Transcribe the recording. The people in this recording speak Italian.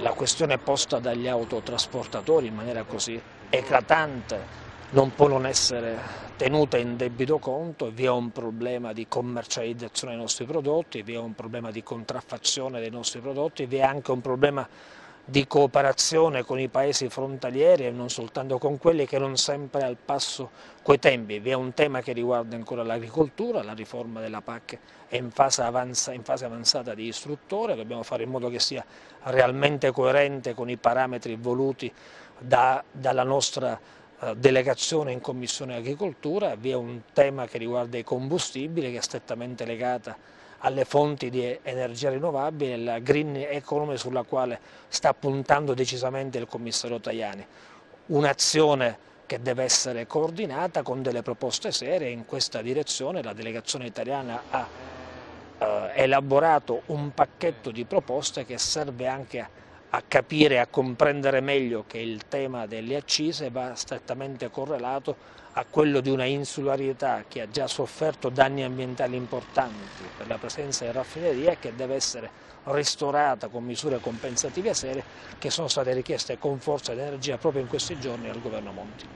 la questione posta dagli autotrasportatori in maniera così eclatante non può non essere tenuta in debito conto, vi è un problema di commercializzazione dei nostri prodotti, vi è un problema di contraffazione dei nostri prodotti, vi è anche un problema di cooperazione con i paesi frontalieri e non soltanto con quelli che non sempre al passo coi tempi. Vi è un tema che riguarda ancora l'agricoltura, la riforma della PAC è in fase, avanza, in fase avanzata di istruttore, dobbiamo fare in modo che sia realmente coerente con i parametri voluti da, dalla nostra delegazione in Commissione Agricoltura, vi è un tema che riguarda i combustibili che è strettamente legata alle fonti di energia rinnovabile, la green economy sulla quale sta puntando decisamente il commissario Tajani. Un'azione che deve essere coordinata con delle proposte serie, in questa direzione la delegazione italiana ha eh, elaborato un pacchetto di proposte che serve anche a a capire e a comprendere meglio che il tema delle accise va strettamente correlato a quello di una insularità che ha già sofferto danni ambientali importanti per la presenza di raffinerie e che deve essere restaurata con misure compensative serie che sono state richieste con forza ed energia proprio in questi giorni al governo Monti.